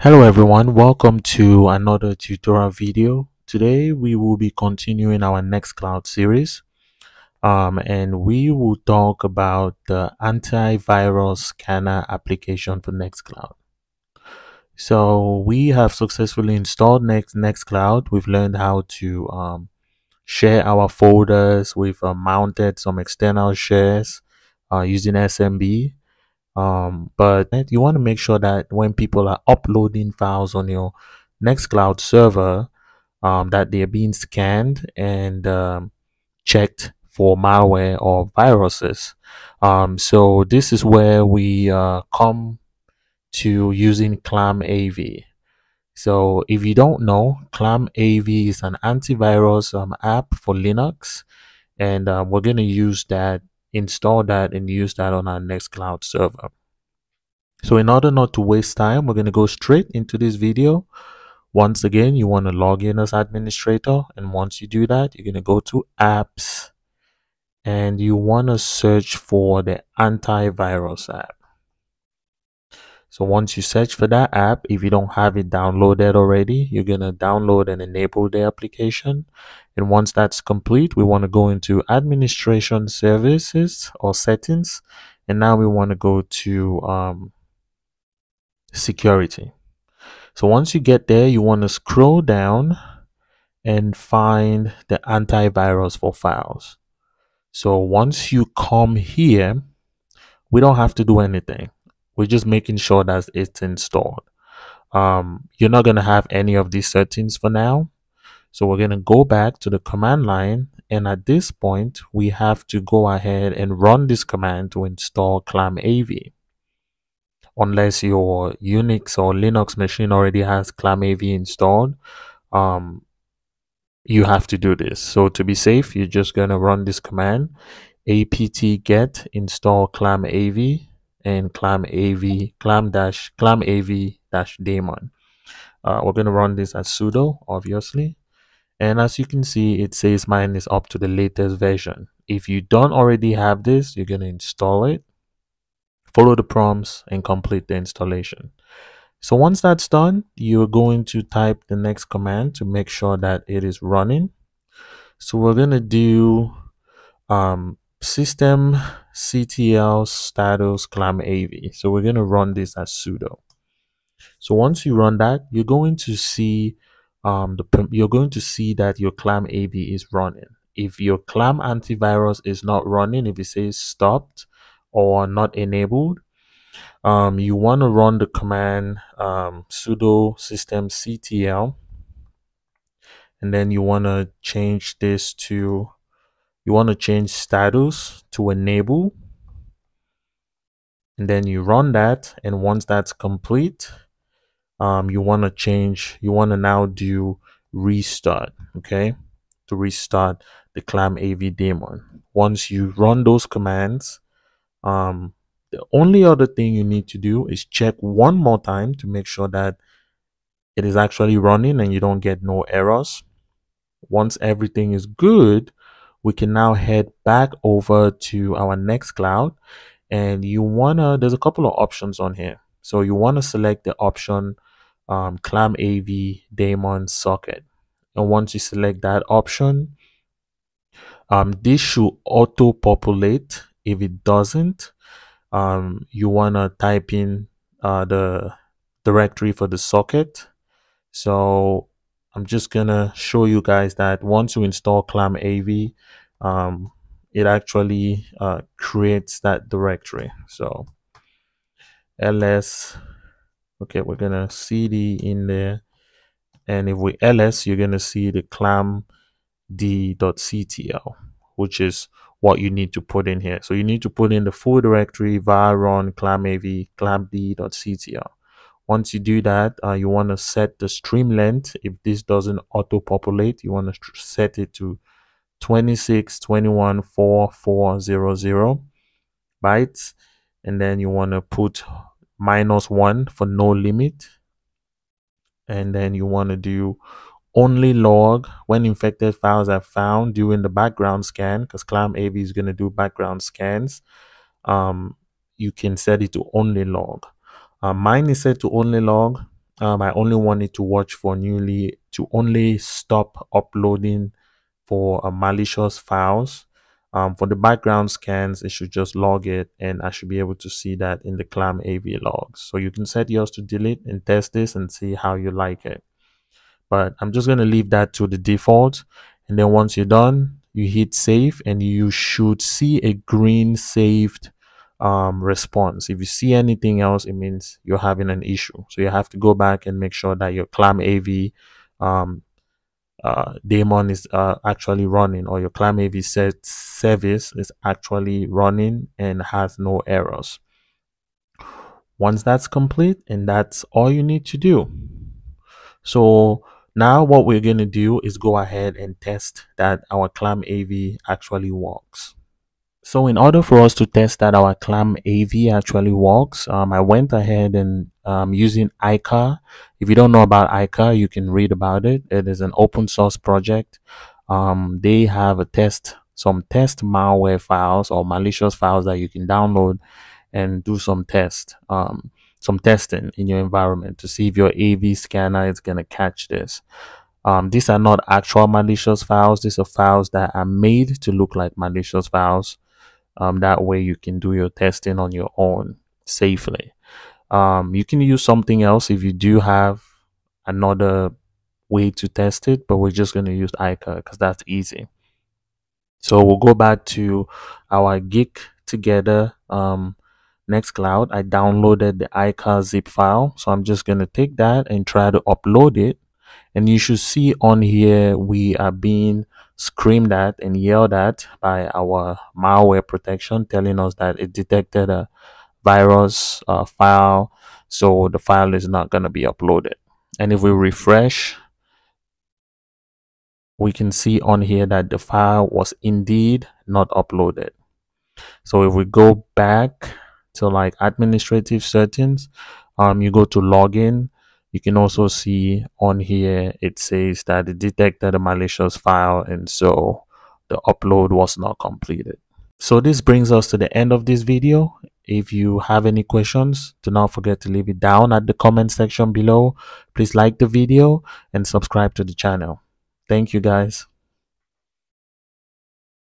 Hello everyone, welcome to another tutorial video. Today we will be continuing our Nextcloud series um, and we will talk about the antivirus scanner application for Nextcloud. So we have successfully installed Next Nextcloud. We've learned how to um, share our folders. We've uh, mounted some external shares uh, using SMB um, but you want to make sure that when people are uploading files on your Nextcloud server, um, that they're being scanned and um, checked for malware or viruses. Um, so this is where we uh, come to using ClamAV. So if you don't know, ClamAV is an antivirus um, app for Linux, and uh, we're going to use that install that and use that on our Nextcloud server. So in order not to waste time, we're going to go straight into this video. Once again, you want to log in as administrator. And once you do that, you're going to go to apps and you want to search for the antivirus app. So once you search for that app, if you don't have it downloaded already, you're going to download and enable the application. And once that's complete, we want to go into administration services or settings. And now we want to go to um, security. So once you get there, you want to scroll down and find the antivirus for files. So once you come here, we don't have to do anything. We're just making sure that it's installed. Um, you're not going to have any of these settings for now. So we're going to go back to the command line. And at this point, we have to go ahead and run this command to install ClamAV. Unless your Unix or Linux machine already has ClamAV installed, um, you have to do this. So to be safe, you're just going to run this command apt get install clamav and clamav clam dash clamav dash daemon. Uh, we're going to run this as sudo, obviously. And as you can see, it says mine is up to the latest version. If you don't already have this, you're going to install it, follow the prompts, and complete the installation. So once that's done, you're going to type the next command to make sure that it is running. So we're going to do um, system ctl status clamav. So we're going to run this as sudo. So once you run that, you're going to see um, the you're going to see that your ClamAV is running. If your clam antivirus is not running, if it says stopped or not enabled, um, you want to run the command um, sudo systemctl and then you want to change this to you want to change status to enable and then you run that and once that's complete um, you want to change you want to now do restart okay? To restart the ClamAV daemon. Once you run those commands um, the only other thing you need to do is check one more time to make sure that it is actually running and you don't get no errors. Once everything is good we can now head back over to our Nextcloud. And you wanna there's a couple of options on here. So you want to select the option um, ClamAV daemon socket. And once you select that option um, this should auto populate if it doesn't um, you want to type in uh, the directory for the socket. So I'm just gonna show you guys that once you install ClamAV um, it actually uh, creates that directory. So ls okay we're gonna cd in there. And if we ls you're gonna see the clam d.ctl which is what you need to put in here. So you need to put in the full directory var run clamav clamd.ctl once you do that uh, you want to set the stream length. If this doesn't auto populate you want to set it to 26 21 4 4 0 0 bytes. And then you want to put minus 1 for no limit. And then you want to do only log. When infected files are found during the background scan because ClamAV is going to do background scans. Um, you can set it to only log uh, mine is set to only log um, I only want it to watch for newly to only stop uploading for uh, malicious files. Um, for the background scans, it should just log it and I should be able to see that in the ClamAV logs. So you can set yours to delete and test this and see how you like it. But I'm just going to leave that to the default. And then once you're done, you hit save and you should see a green saved um, response. If you see anything else, it means you're having an issue. So you have to go back and make sure that your ClamAV um, uh, daemon is uh, actually running or your ClamAV set service is actually running and has no errors. Once that's complete, and that's all you need to do. So now what we're going to do is go ahead and test that our ClamAV actually works. So in order for us to test that our ClamAV actually works, um, I went ahead and um, using EICAR. If you don't know about EICAR, you can read about it. It is an open source project. Um, they have a test, some test malware files or malicious files that you can download and do some test, um, some testing in your environment to see if your AV scanner is going to catch this. Um, these are not actual malicious files. These are files that are made to look like malicious files. Um, that way you can do your testing on your own safely. Um, you can use something else if you do have another way to test it, but we're just going to use EICAR because that's easy. So we'll go back to our Geek Together um, Nextcloud. I downloaded the EICAR zip file. So I'm just going to take that and try to upload it. And you should see on here, we are being screamed at and yelled at by our malware protection, telling us that it detected a virus uh, file, so the file is not going to be uploaded. And if we refresh, we can see on here that the file was indeed not uploaded. So if we go back to like administrative settings, um, you go to login, you can also see on here it says that it detected a malicious file and so the upload was not completed. So this brings us to the end of this video. If you have any questions, do not forget to leave it down at the comment section below. Please like the video and subscribe to the channel. Thank you guys.